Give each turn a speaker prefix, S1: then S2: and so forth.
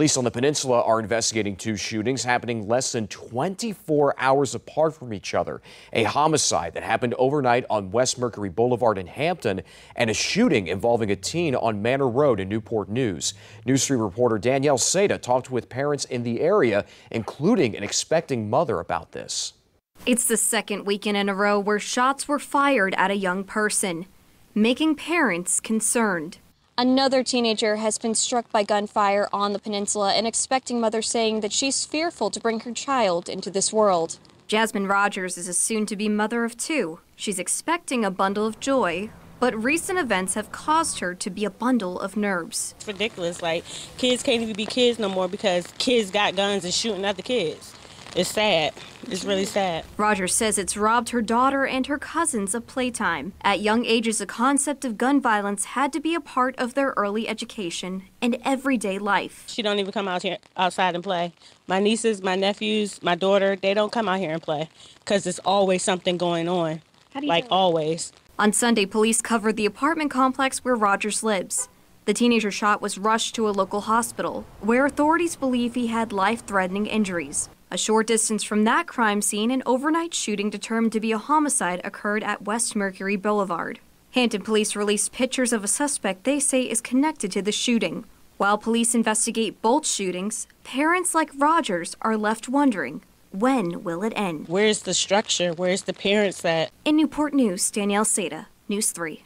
S1: Police on the peninsula are investigating two shootings happening less than 24 hours apart from each other. A homicide that happened overnight on West Mercury Boulevard in Hampton and a shooting involving a teen on Manor Road in Newport News. News 3 reporter Danielle Seda talked with parents in the area, including an expecting mother about this.
S2: It's the second weekend in a row where shots were fired at a young person, making parents concerned.
S3: Another teenager has been struck by gunfire on the peninsula, an expecting mother saying that she's fearful to bring her child into this world.
S2: Jasmine Rogers is a soon to be mother of two. She's expecting a bundle of joy, but recent events have caused her to be a bundle of nerves.
S4: It's ridiculous. Like, kids can't even be kids no more because kids got guns and shooting at the kids. It's sad. It's really sad.
S2: Rogers says it's robbed her daughter and her cousins of playtime. At young ages, the concept of gun violence had to be a part of their early education and everyday life.
S4: She don't even come out here outside and play. My nieces, my nephews, my daughter, they don't come out here and play because there's always something going on. Like always.
S2: On Sunday, police covered the apartment complex where Rogers lives. The teenager shot was rushed to a local hospital, where authorities believe he had life threatening injuries. A short distance from that crime scene, an overnight shooting determined to be a homicide occurred at West Mercury Boulevard. Hampton police released pictures of a suspect they say is connected to the shooting. While police investigate both shootings, parents like Rogers are left wondering when will it end?
S4: Where's the structure? Where's the parents at?
S2: In Newport News, Danielle Seda, News 3.